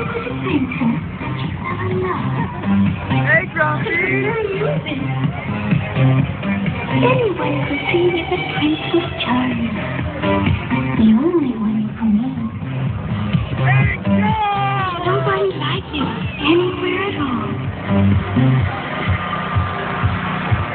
Hey, Grumpy! Anyone could see that the prince was charming. The only one for me. Hey, Nobody liked him anywhere at all.